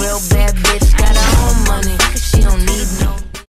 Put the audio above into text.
real bad bitch.